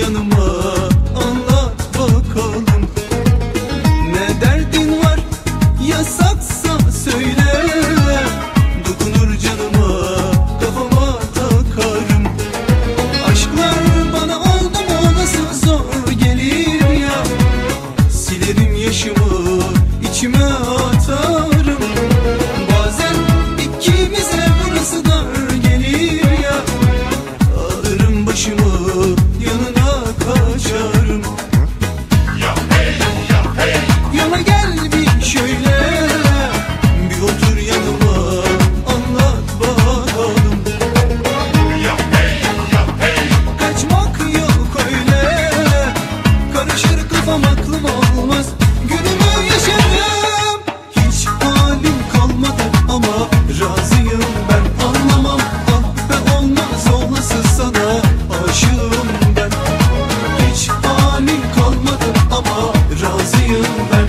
yanıma. you back.